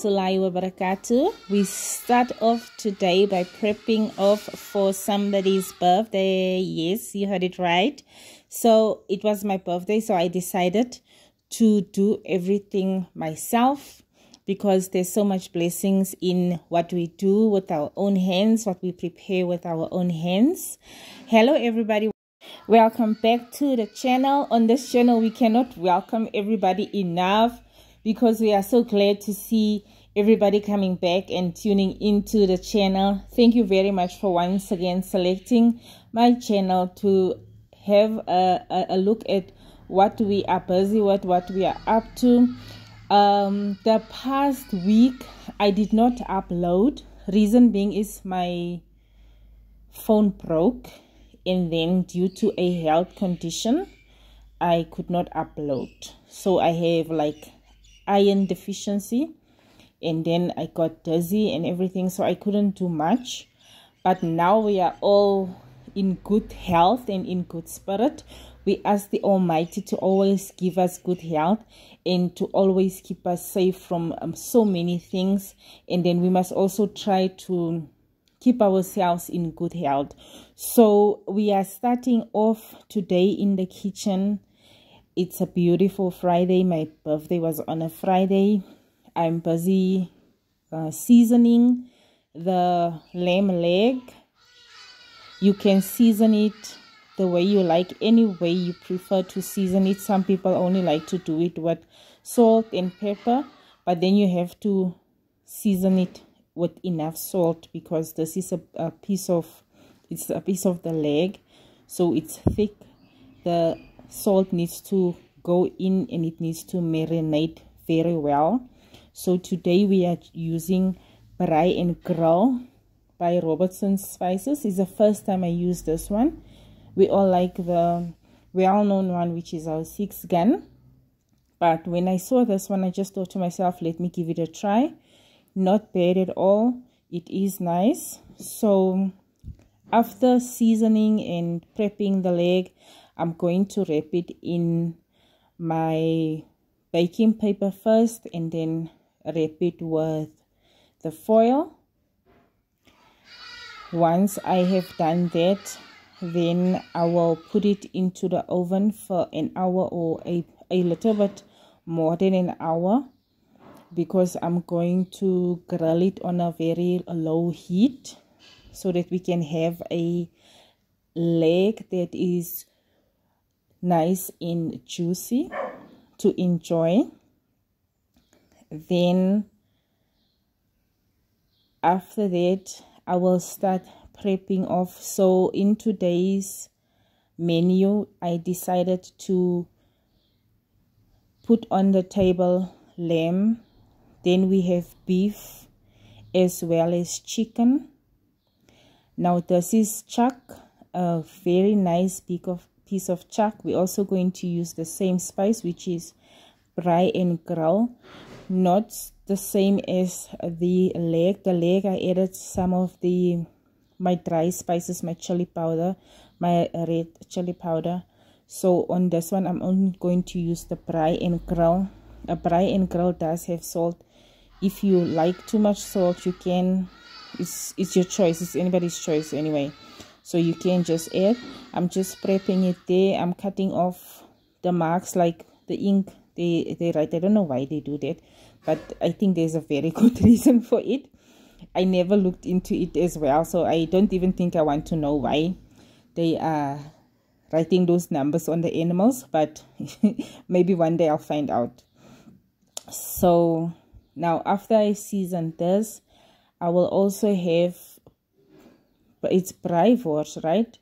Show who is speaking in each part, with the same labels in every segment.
Speaker 1: Assalamu alaikum rahmatullahi wa barakatuh. We start off today by prepping off for somebody's birthday. Yes, you heard it right. So it was my birthday, so I decided to do everything myself because there's so much blessings in what we do with our own hands, what we prepare with our own hands. Hello, everybody. Welcome back to the channel. On this channel, we cannot welcome everybody enough because we are so glad to see everybody coming back and tuning into the channel. Thank you very much for once again selecting my channel to have a, a, a look at what we are busy with, what we are up to. Um, the past week, I did not upload. Reason being is my phone broke and then due to a health condition, I could not upload. So I have like iron deficiency and then I got dizzy and everything so I couldn't do much. But now we are all in good health and in good spirit. We ask the almighty to always give us good health and to always keep us safe from um, so many things. And then we must also try to keep ourselves in good health. So we are starting off today in the kitchen. It's a beautiful Friday. My birthday was on a Friday. I'm busy uh, seasoning the lamb leg. You can season it the way you like, any way you prefer to season it. Some people only like to do it with salt and pepper, but then you have to season it with enough salt because this is a, a piece of it's a piece of the leg so it's thick the salt needs to go in and it needs to marinate very well so today we are using braai and grill by robertson spices. It's the first time i use this one. We all like the well-known one which is our six gun. But when i saw this one i just thought to myself let me give it a try. Not bad at all. It is nice. So after seasoning and prepping the leg I'm going to wrap it in my baking paper first and then it with the foil. Once I have done that, then I will put it into the oven for an hour or a, a little bit more than an hour because I'm going to grill it on a very low heat so that we can have a leg that is nice and juicy to enjoy then after that i will start prepping off. So in today's menu i decided to put on the table lamb. Then we have beef as well as chicken. Now this is chuck a very nice big of piece of chuck. We're also going to use the same spice which is braai and grill not the same as the leg. The leg i added some of the my dry spices my chili powder my red chili powder. So on this one i'm only going to use the braai and grill. A braai and grill does have salt. If you like too much salt you can it's it's your choice. It's anybody's choice anyway. So you can just add. I'm just prepping it there. I'm cutting off the marks like the ink they they write i don't know why they do that but i think there's a very good reason for it. I never looked into it as well so i don't even think i want to know why they are writing those numbers on the animals but maybe one day i'll find out. So now after i season this i will also have it's braaiwors right?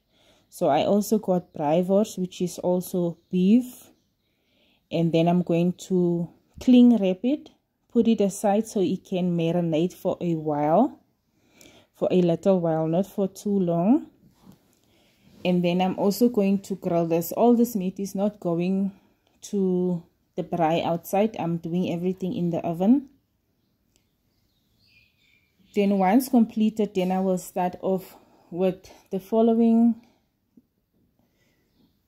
Speaker 1: So i also got braaiwors which is also beef and then i'm going to cling wrap it put it aside so it can marinate for a while for a little while not for too long. And then i'm also going to grill this. All this meat is not going to the braai outside. I'm doing everything in the oven. Then once completed then i will start off with the following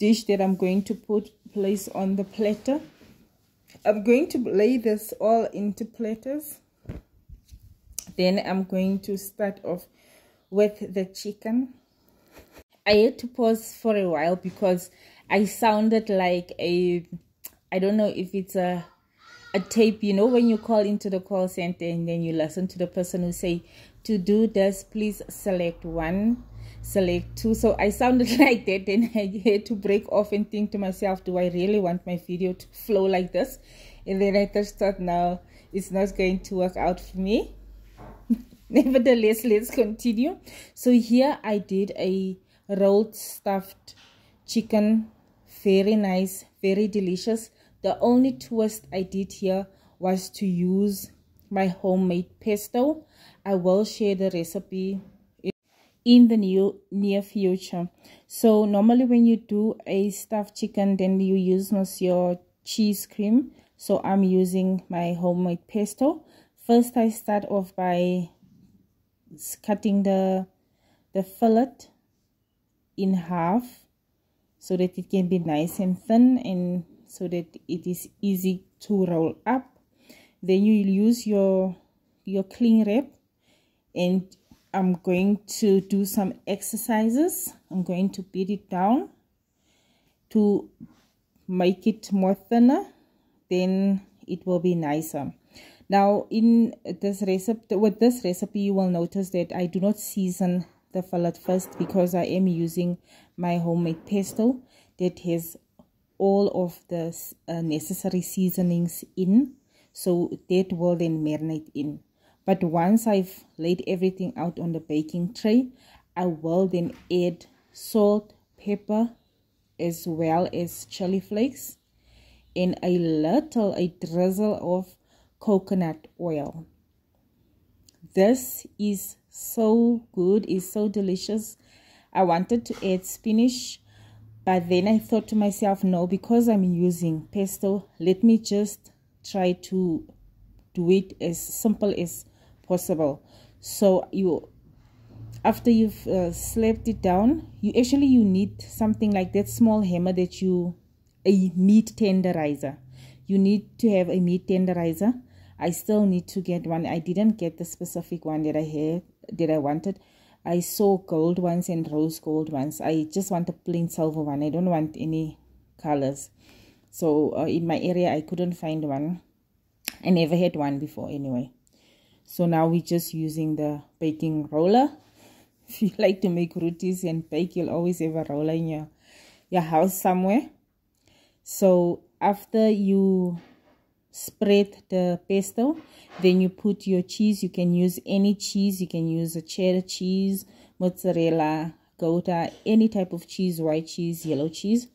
Speaker 1: dish that I'm going to put place on the platter I'm going to lay this all into platters. Then I'm going to start off with the chicken. I had to pause for a while because I sounded like a, I don't know if it's a, a tape, you know, when you call into the call center and then you listen to the person who say, to do this, please select one, select two. So I sounded like that and I had to break off and think to myself, do I really want my video to flow like this? And then I just thought, no, it's not going to work out for me. Nevertheless, let's continue. So here I did a rolled stuffed chicken. Very nice, very delicious. The only twist I did here was to use my homemade pesto. I will share the recipe in the new near future. So normally when you do a stuffed chicken, then you use most your cheese cream. So I'm using my homemade pesto. First I start off by cutting the the fillet in half so that it can be nice and thin and so that it is easy to roll up then you use your your cling wrap and I'm going to do some exercises. I'm going to beat it down to make it more thinner then it will be nicer. Now in this recipe with this recipe you will notice that I do not season the fillet first because I am using my homemade pesto that has all of the uh, necessary seasonings in. So that will then marinate in but once I've laid everything out on the baking tray I will then add salt pepper as well as chili flakes and a little a drizzle of coconut oil. This is so good, it's so delicious. I wanted to add spinach, but then I thought to myself, no, because I'm using pesto, let me just try to do it as simple as possible. So you after you've uh, slapped it down you actually you need something like that small hammer that you a meat tenderizer you need to have a meat tenderizer I still need to get one. I didn't get the specific one that I had that I wanted. I saw gold ones and rose gold ones. I just want a plain silver one. I don't want any colors. So uh, in my area, I couldn't find one. I never had one before anyway. So now we're just using the baking roller. If you like to make rotis and bake, you'll always have a roller in your, your house somewhere. So after you spread the pesto then you put your cheese you can use any cheese you can use a cheddar cheese mozzarella gouda any type of cheese white cheese yellow cheese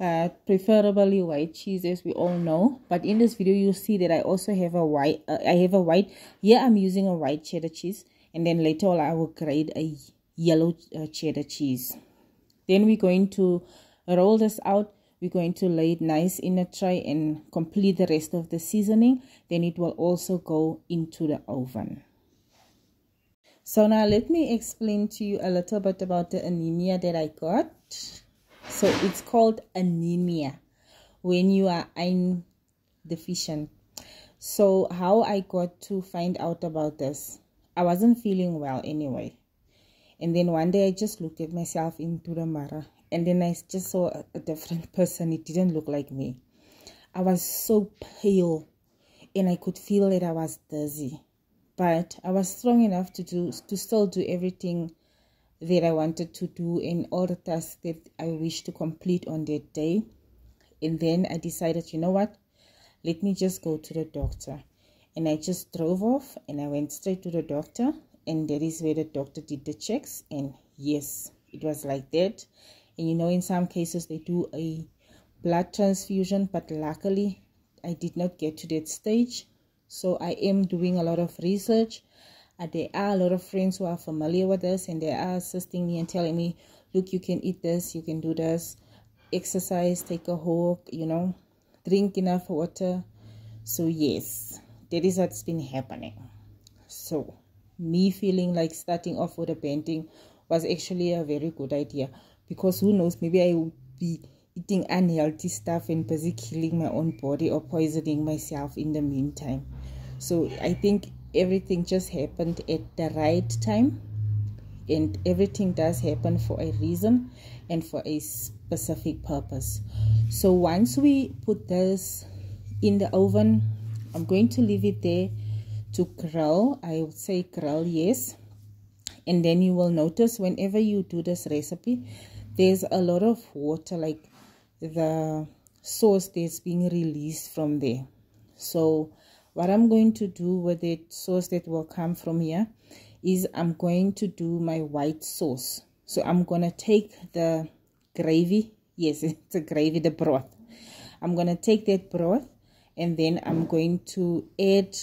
Speaker 1: but preferably white cheese as we all know. But in this video you'll see that i also have a white uh, i have a white here i'm using a white cheddar cheese. And then later on i will grade a yellow uh, cheddar cheese. Then we're going to roll this out. We're going to lay it nice in a tray and complete the rest of the seasoning. Then it will also go into the oven. So now let me explain to you a little bit about the anemia that i got so it's called anemia when you are iron deficient so how i got to find out about this i wasn't feeling well anyway and then one day i just looked at myself into the mirror and then I just saw a, a different person. It didn't look like me. I was so pale and I could feel that I was dizzy. But I was strong enough to do to still do everything that I wanted to do and all the tasks that I wish to complete on that day. And then I decided, you know what? Let me just go to the doctor. And I just drove off and I went straight to the doctor. And that is where the doctor did the checks. And yes, it was like that and you know in some cases they do a blood transfusion but luckily i did not get to that stage so i am doing a lot of research Uh, there are a lot of friends who are familiar with this and they are assisting me and telling me look you can eat this you can do this. Exercise take a walk you know. Drink enough water. So yes that is what's been happening. So me feeling like starting off with a painting was actually a very good idea because who knows maybe i will be eating unhealthy stuff and busy killing my own body or poisoning myself in the meantime. So I think everything just happened at the right time and everything does happen for a reason and for a specific purpose. So once we put this in the oven, I'm going to leave it there to grill. I would say grill, yes. And then you will notice whenever you do this recipe, there's a lot of water like the sauce that's being released from there so what i'm going to do with the sauce that will come from here is i'm going to do my white sauce. So i'm gonna take the gravy. Yes it's a gravy the broth. I'm gonna take that broth and then i'm going to add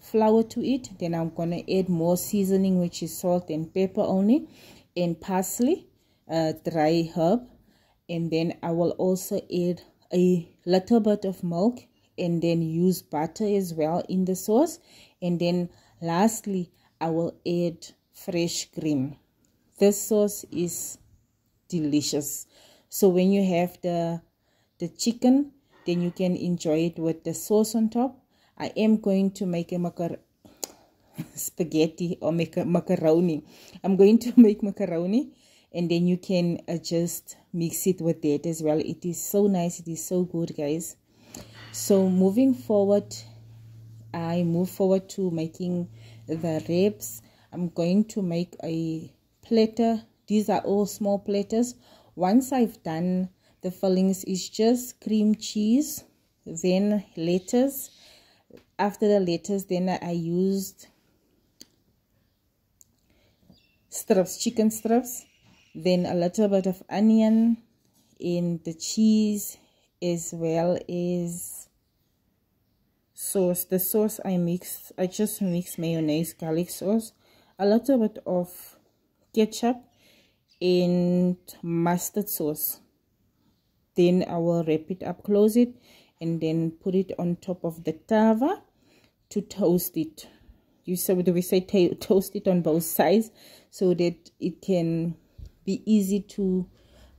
Speaker 1: flour to it. Then i'm gonna add more seasoning which is salt and pepper only and parsley uh, dry herb. And then I will also add a little bit of milk and then use butter as well in the sauce. And then lastly I will add fresh cream. This sauce is delicious. So when you have the the chicken then you can enjoy it with the sauce on top. I am going to make a macar spaghetti or make a macaroni. I'm going to make macaroni and then you can uh, just mix it with that as well. It is so nice. It is so good guys so moving forward i move forward to making the ribs. I'm going to make a platter. These are all small platters. Once i've done the fillings is just cream cheese then lettuce. After the lettuce then i used strips chicken strips then a little bit of onion in the cheese as well as sauce the sauce i mix i just mix mayonnaise garlic sauce a little bit of ketchup and mustard sauce. Then i will wrap it up close it and then put it on top of the tava to toast it. You do we say toast it on both sides so that it can be easy to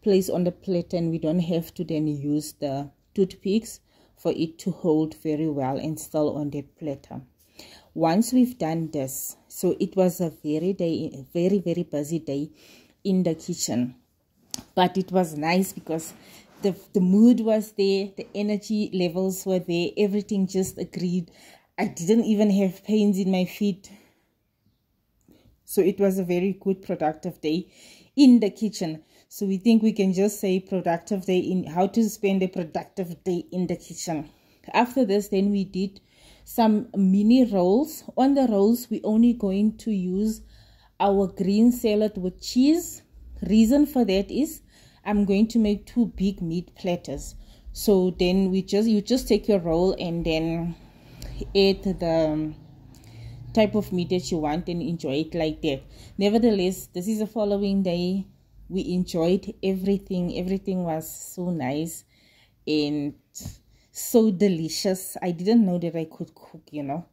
Speaker 1: place on the plate and we don't have to then use the toothpicks for it to hold very well and still on that platter. Once we've done this so it was a very day very very busy day in the kitchen. But it was nice because the the mood was there the energy levels were there everything just agreed. I didn't even have pains in my feet. So it was a very good productive day in the kitchen. So we think we can just say productive day in how to spend a productive day in the kitchen. After this, then we did some mini rolls. On the rolls, we only going to use our green salad with cheese. Reason for that is I'm going to make two big meat platters. So then we just you just take your roll and then add the type of meat that you want and enjoy it like that. Nevertheless, this is the following day. We enjoyed everything. Everything was so nice and so delicious. I didn't know that I could cook, you know.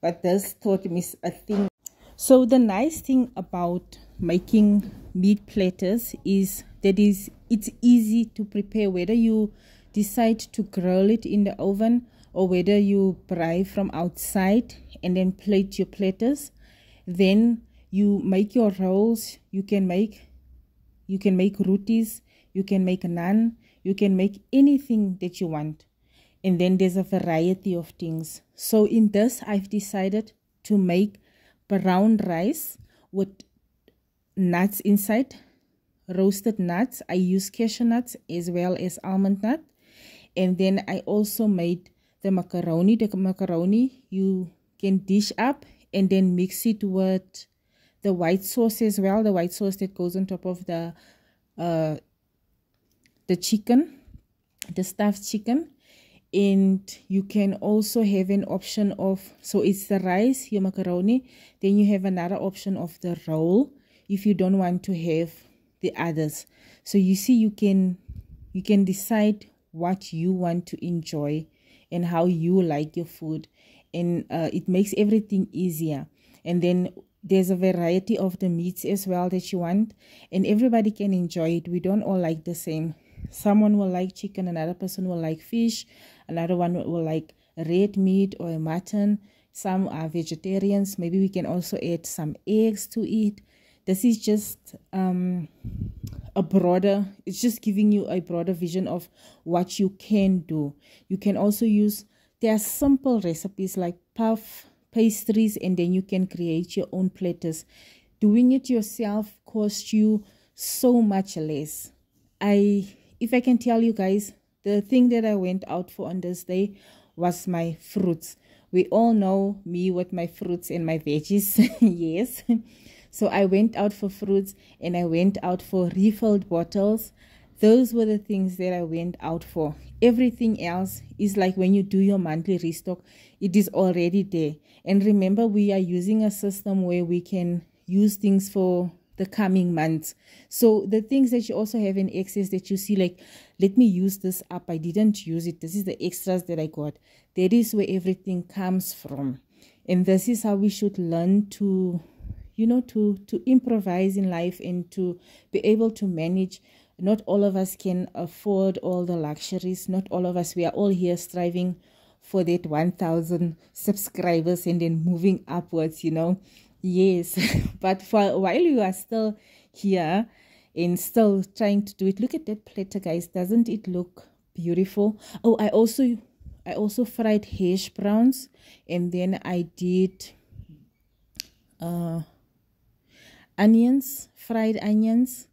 Speaker 1: But this taught me a thing. So the nice thing about making meat platters is that is it's easy to prepare whether you decide to grill it in the oven or whether you buy from outside and then plate your platters then you make your rolls you can make you can make rotis you can make naan you can make anything that you want. And then there's a variety of things. So in this i've decided to make brown rice with nuts inside roasted nuts. I use cashew nuts as well as almond nut. And then i also made the macaroni. The macaroni you can dish up and then mix it with the white sauce as well the white sauce that goes on top of the uh the chicken the stuffed chicken. And you can also have an option of so it's the rice your macaroni then you have another option of the roll if you don't want to have the others. So you see you can you can decide what you want to enjoy and how you like your food. And uh, it makes everything easier. And then there's a variety of the meats as well that you want and everybody can enjoy it. We don't all like the same. Someone will like chicken another person will like fish another one will like red meat or a mutton. Some are vegetarians. Maybe we can also add some eggs to it. This is just um a broader it's just giving you a broader vision of what you can do. You can also use there are simple recipes like puff pastries and then you can create your own platters. Doing it yourself costs you so much less. I if i can tell you guys the thing that i went out for on this day was my fruits. We all know me with my fruits and my veggies yes. So I went out for fruits and I went out for refilled bottles. Those were the things that I went out for. Everything else is like when you do your monthly restock, it is already there. And remember, we are using a system where we can use things for the coming months. So the things that you also have in excess that you see, like, let me use this up. I didn't use it. This is the extras that I got. That is where everything comes from. And this is how we should learn to you know to to improvise in life and to be able to manage not all of us can afford all the luxuries. Not all of us we are all here striving for that 1000 subscribers and then moving upwards you know. Yes but for while you are still here and still trying to do it look at that platter guys. Doesn't it look beautiful? Oh i also i also fried hash browns and then i did uh onions, fried onions.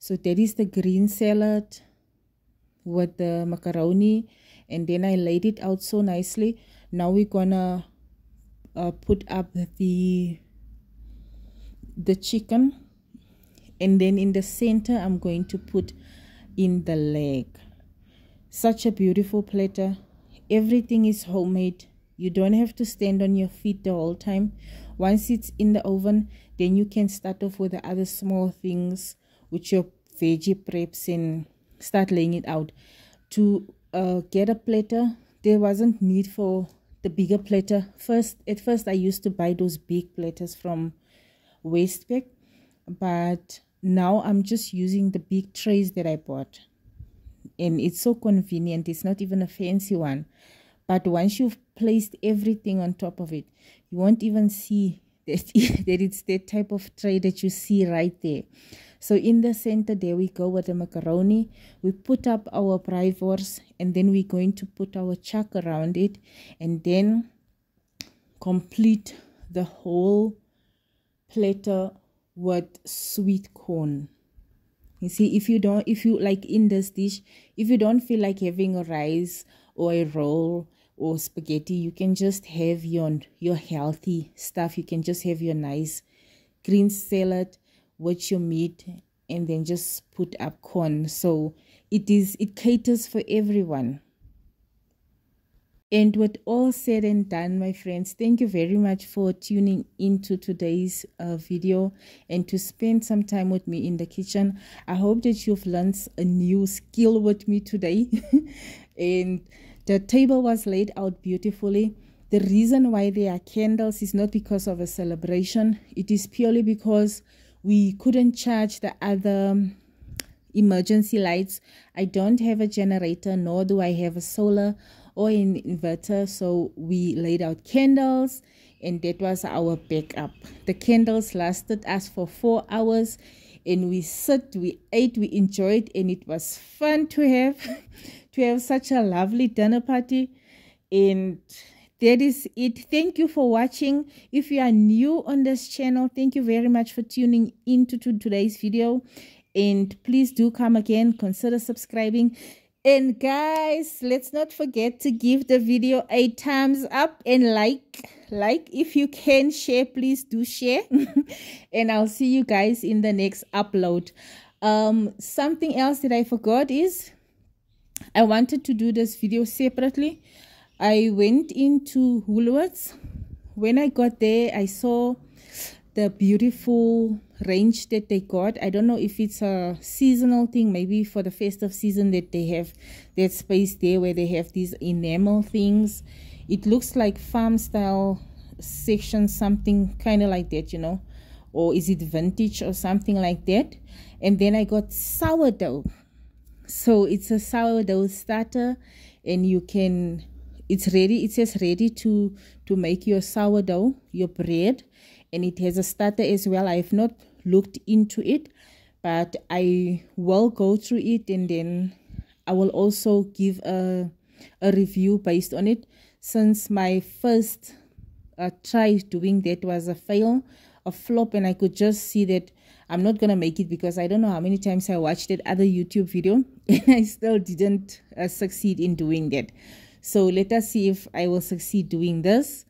Speaker 1: So that is the green salad with the macaroni. And then I laid it out so nicely. Now we're gonna uh, put up the the chicken and then in the center I'm going to put in the leg such a beautiful platter everything is homemade you don't have to stand on your feet the whole time once it's in the oven then you can start off with the other small things with your veggie preps and start laying it out. To uh, get a platter there wasn't need for the bigger platter. First at first i used to buy those big platters from Westpack but now i'm just using the big trays that i bought. And it's so convenient. It's not even a fancy one. But once you've placed everything on top of it you won't even see that, that it's that type of tray that you see right there. So in the center, there we go with the macaroni. We put up our braaiwors and then we're going to put our chuck around it and then complete the whole platter with sweet corn. You see, if you don't, if you like in this dish, if you don't feel like having a rice or a roll or spaghetti you can just have your your healthy stuff you can just have your nice green salad with your meat and then just put up corn so it is it caters for everyone and with all said and done, my friends, thank you very much for tuning into today's uh, video and to spend some time with me in the kitchen. I hope that you've learned a new skill with me today. and the table was laid out beautifully. The reason why there are candles is not because of a celebration, it is purely because we couldn't charge the other um, emergency lights. I don't have a generator, nor do I have a solar or an inverter, so we laid out candles and that was our backup. The candles lasted us for four hours and we sat we ate, we enjoyed, and it was fun to have. to have such a lovely dinner party. And that is it. Thank you for watching. If you are new on this channel, thank you very much for tuning into to today's video. And please do come again. Consider subscribing. And guys, let's not forget to give the video a thumbs up and like. Like if you can share, please do share. and I'll see you guys in the next upload. Um, something else that I forgot is I wanted to do this video separately. I went into Woolworths. When I got there, I saw the beautiful range that they got. I don't know if it's a seasonal thing, maybe for the festive season that they have that space there where they have these enamel things. It looks like farm style section, something kind of like that, you know. Or is it vintage or something like that? And then I got sourdough so it's a sourdough starter and you can it's ready it says ready to to make your sourdough your bread. And it has a starter as well. I have not looked into it but i will go through it and then i will also give a a review based on it. Since my first uh, try doing that was a fail a flop and i could just see that i'm not gonna make it because i don't know how many times i watched that other youtube video and i still didn't uh, succeed in doing that so let us see if I will succeed doing this.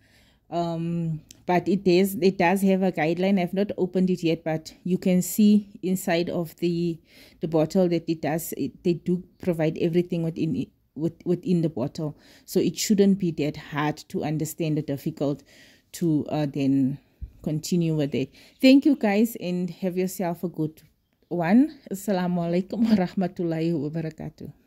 Speaker 1: Um, but it does it does have a guideline. I've not opened it yet, but you can see inside of the the bottle that it does. It, they do provide everything within with, within the bottle, so it shouldn't be that hard to understand or difficult to uh, then continue with it. Thank you guys, and have yourself a good one. Assalamu alaikum warahmatullahi wabarakatuh.